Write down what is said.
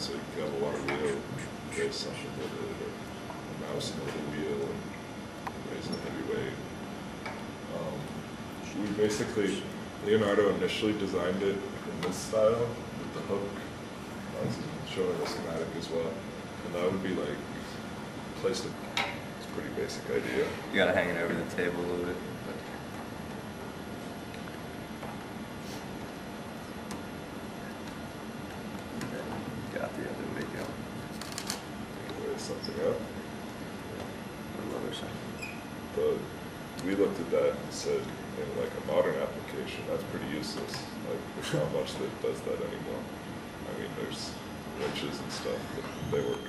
so you can have a lot of wheel, raise something with it, or a mouse and a little wheel, and raising a heavy weight. Um, we basically, Leonardo initially designed it in this style with the hook. I was showing the schematic as well, and that would be like placed. It's a pretty basic idea. You gotta hang it over the table a little bit. Got the other way going. Raise But we looked at that and said, in like a modern application, that's pretty useless. Like, there's not much that does that anymore. I mean, there's wrenches and stuff, but they work